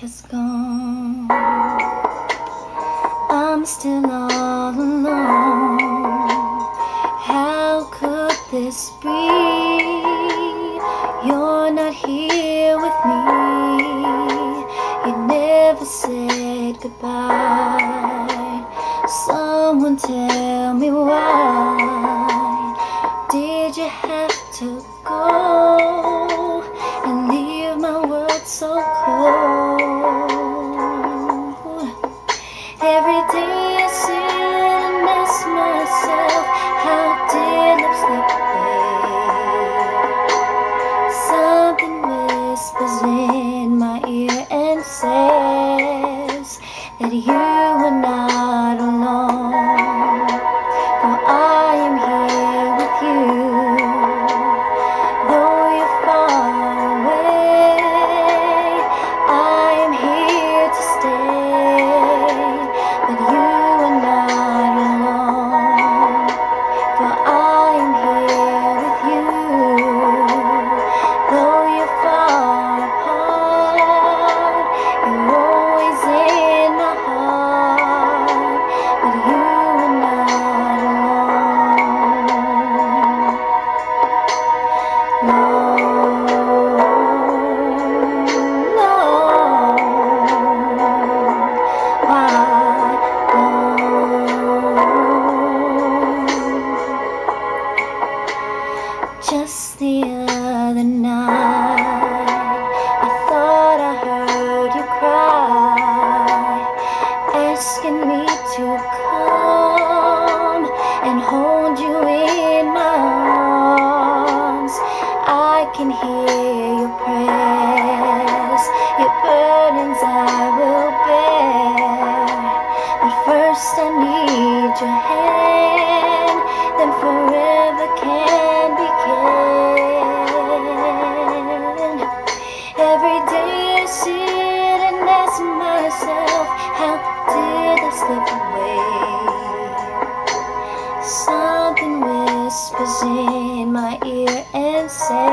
has gone. I'm still all alone. How could this be? You're not here with me. You never said goodbye. Someone tell. Can hear your prayers, your burdens I will bear. But first I need your hand, then forever can begin. Every day I sit and ask myself, how did I slip away? Something whispers in my ear and says